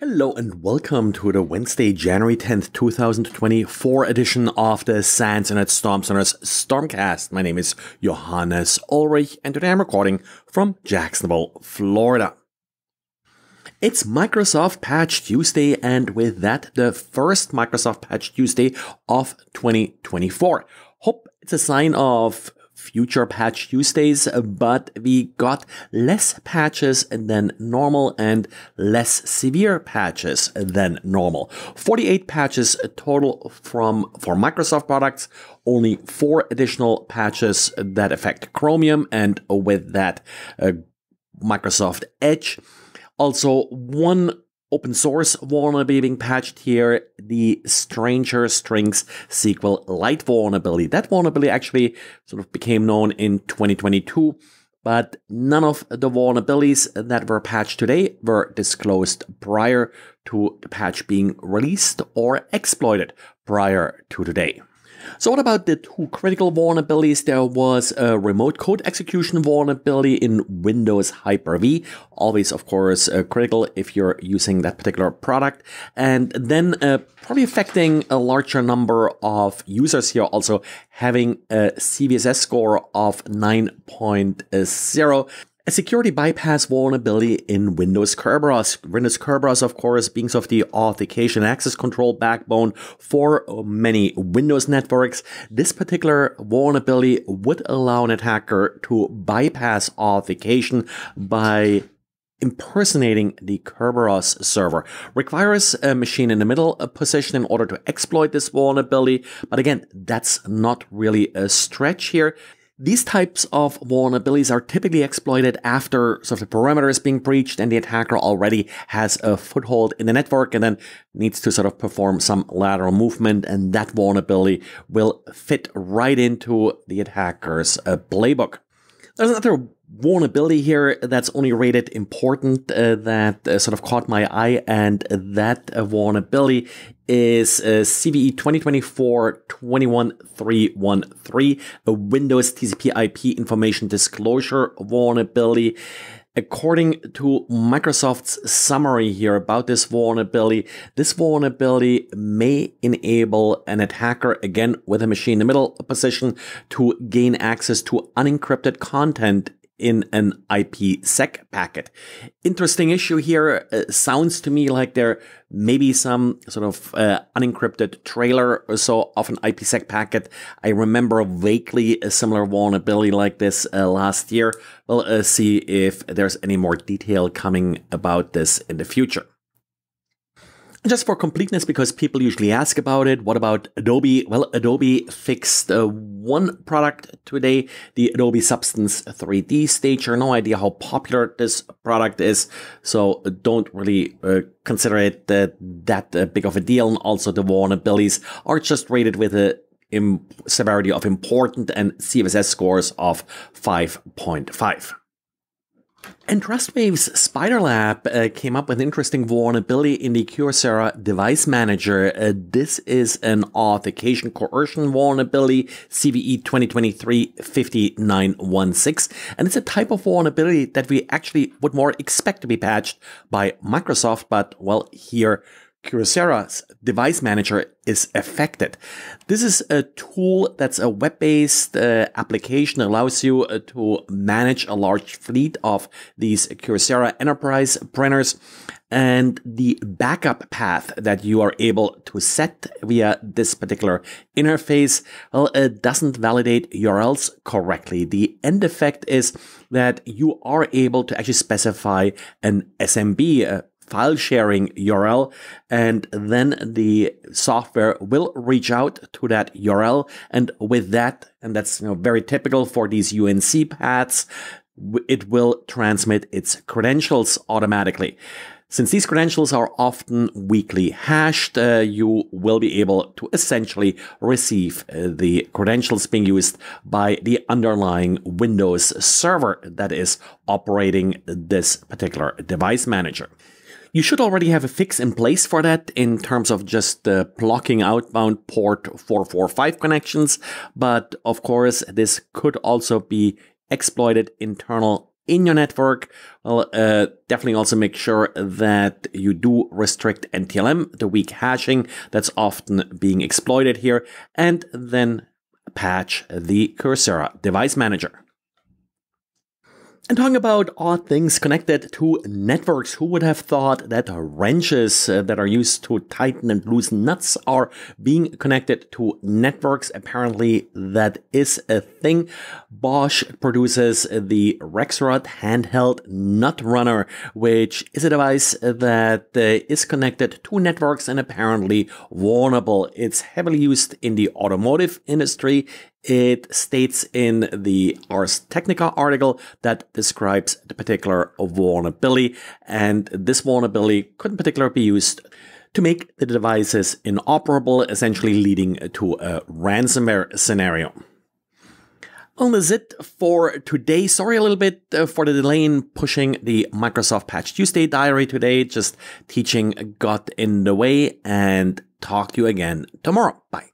Hello and welcome to the Wednesday, January 10th, 2024 edition of the SANS Internet Storm Center's Stormcast. My name is Johannes Ulrich and today I'm recording from Jacksonville, Florida. It's Microsoft Patch Tuesday and with that, the first Microsoft Patch Tuesday of 2024. Hope it's a sign of future patch Tuesdays, but we got less patches than normal and less severe patches than normal. 48 patches total from for Microsoft products, only four additional patches that affect Chromium and with that uh, Microsoft Edge. Also, one open source vulnerability being patched here, the Stranger Strings SQLite vulnerability. That vulnerability actually sort of became known in 2022, but none of the vulnerabilities that were patched today were disclosed prior to the patch being released or exploited prior to today. So what about the two critical vulnerabilities? There was a remote code execution vulnerability in Windows Hyper-V, always of course uh, critical if you're using that particular product, and then uh, probably affecting a larger number of users here also having a CVSS score of 9.0 a security bypass vulnerability in Windows Kerberos. Windows Kerberos, of course, being of the authentication access control backbone for uh, many Windows networks. This particular vulnerability would allow an attacker to bypass authentication by impersonating the Kerberos server. Requires a machine in the middle position in order to exploit this vulnerability. But again, that's not really a stretch here. These types of vulnerabilities are typically exploited after sort of the perimeter is being breached and the attacker already has a foothold in the network and then needs to sort of perform some lateral movement and that vulnerability will fit right into the attacker's uh, playbook. There's another vulnerability here that's only rated important uh, that uh, sort of caught my eye, and that uh, vulnerability is uh, CVE 2024-21313, a Windows TCP IP information disclosure vulnerability. According to Microsoft's summary here about this vulnerability, this vulnerability may enable an attacker, again with a machine in the middle position, to gain access to unencrypted content in an IPsec packet. Interesting issue here. Uh, sounds to me like there may be some sort of uh, unencrypted trailer or so of an IPsec packet. I remember vaguely a similar vulnerability like this uh, last year. We'll uh, see if there's any more detail coming about this in the future. Just for completeness, because people usually ask about it, what about Adobe? Well, Adobe fixed uh, one product today, the Adobe Substance 3D Stager. No idea how popular this product is, so don't really uh, consider it uh, that uh, big of a deal. And also, the vulnerabilities are just rated with a severity of important and CVSS scores of 5.5. And TrustWave's SpiderLab uh, came up with an interesting vulnerability in the Kyocera device manager. Uh, this is an authentication coercion vulnerability, CVE 2023-5916. And it's a type of vulnerability that we actually would more expect to be patched by Microsoft, but well, here Kyocera's device manager is affected. This is a tool that's a web-based uh, application that allows you uh, to manage a large fleet of these Kyocera enterprise printers. And the backup path that you are able to set via this particular interface, well, it doesn't validate URLs correctly. The end effect is that you are able to actually specify an SMB, uh, file sharing URL, and then the software will reach out to that URL. And with that, and that's you know, very typical for these UNC paths, it will transmit its credentials automatically. Since these credentials are often weakly hashed, uh, you will be able to essentially receive uh, the credentials being used by the underlying Windows server that is operating this particular device manager. You should already have a fix in place for that in terms of just uh, blocking outbound port 445 connections. But of course, this could also be exploited internal in your network, well, uh, definitely also make sure that you do restrict NTLM, the weak hashing that's often being exploited here, and then patch the Kyocera device manager. And talking about odd things connected to networks, who would have thought that wrenches uh, that are used to tighten and loosen nuts are being connected to networks? Apparently, that is a thing. Bosch produces the Rexroth handheld nut runner, which is a device that uh, connected to networks and apparently vulnerable. It's heavily used in the automotive industry it states in the Ars Technica article that describes the particular vulnerability, and this vulnerability could in particular be used to make the devices inoperable, essentially leading to a ransomware scenario. Well, that's it for today. Sorry a little bit uh, for the delay in pushing the Microsoft Patch Tuesday diary today. Just teaching got in the way and talk to you again tomorrow. Bye.